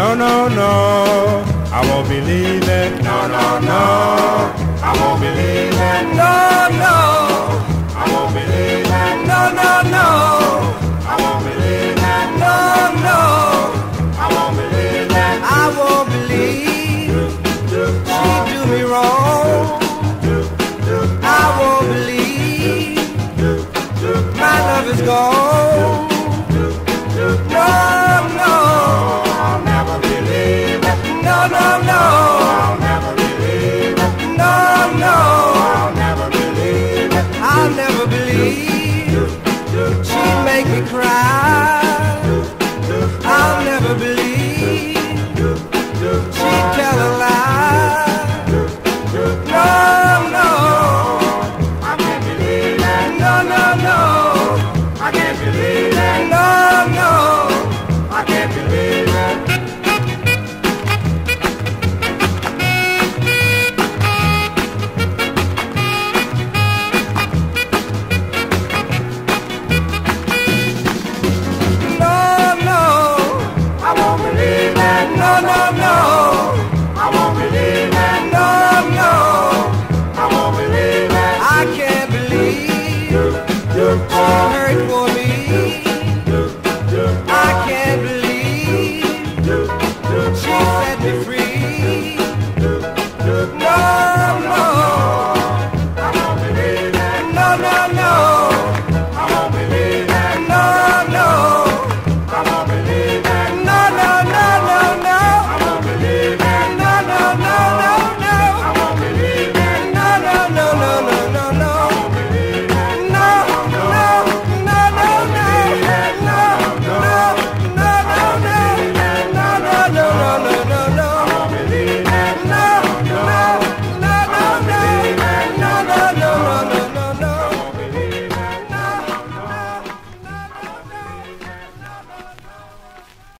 No, no, no, I won't believe it. No, no, no, I won't believe it. No, no, I won't believe it. no, no, no, I won't believe it. no, no. I won't believe it. I won't believe she do me wrong. I won't believe my love is gone.